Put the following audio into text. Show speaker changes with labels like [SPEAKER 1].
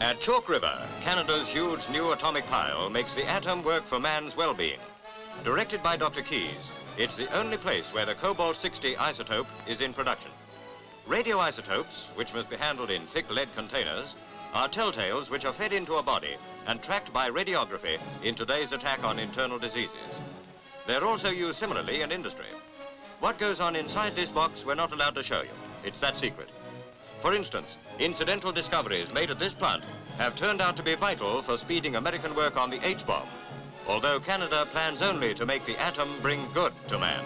[SPEAKER 1] Chalk River, Canada's huge new atomic pile, makes the atom work for man's well-being. Directed by Dr. Keys, it's the only place where the cobalt-60 isotope is in production. Radioisotopes, which must be handled in thick lead containers, are telltales which are fed into a body and tracked by radiography in today's attack on internal diseases. They're also used similarly in industry. What goes on inside this box we're not allowed to show you. It's that secret. For instance, incidental discoveries made at this plant have turned out to be vital for speeding American work on the H-bomb, although Canada plans only to make the atom bring good to man.